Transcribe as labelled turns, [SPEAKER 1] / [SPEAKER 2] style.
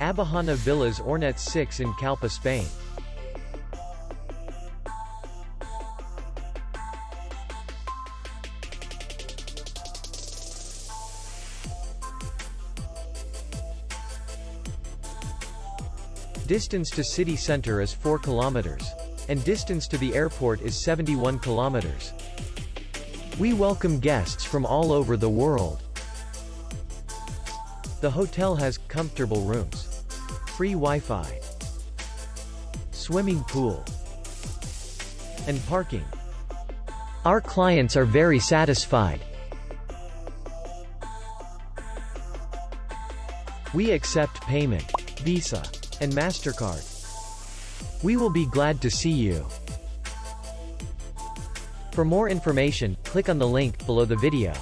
[SPEAKER 1] Abahana Villas Orenetes 6 in Calpe, Spain. Distance to city center is 4 kilometers. And distance to the airport is 71 kilometers. We welcome guests from all over the world. The hotel has comfortable rooms, free Wi-Fi, swimming pool, and parking. Our clients are very satisfied. We accept payment, Visa, and MasterCard. We will be glad to see you. For more information, click on the link below the video.